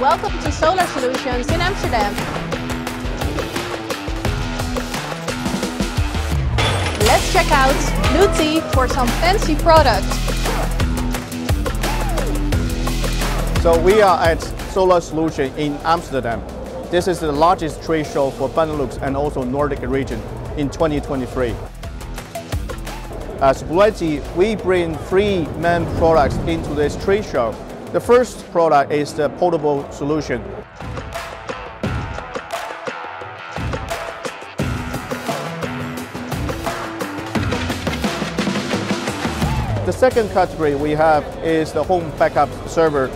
Welcome to Solar Solutions in Amsterdam. Let's check out Bluetti for some fancy products. So we are at Solar Solution in Amsterdam. This is the largest trade show for Benelux and also Nordic region in 2023. As Bluetti, we bring three main products into this trade show. The first product is the portable solution. The second category we have is the home backup server.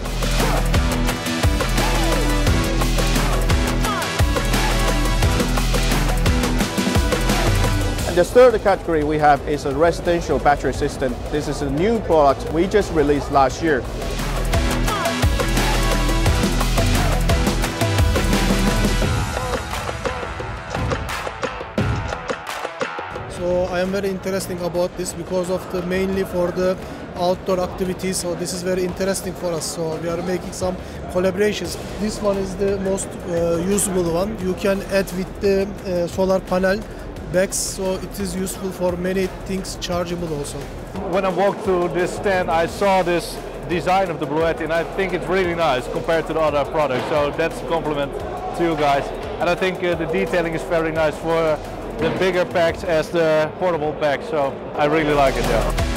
And the third category we have is a residential battery system. This is a new product we just released last year. So I am very interesting about this because of the mainly for the outdoor activities. So this is very interesting for us. So we are making some collaborations. This one is the most uh, usable one. You can add with the uh, solar panel bags, so it is useful for many things, chargeable also. When I walked through this stand, I saw this design of the Bluetti and I think it's really nice compared to the other products. So that's a compliment to you guys. And I think uh, the detailing is very nice for the bigger packs as the portable packs. So I really like it, yeah.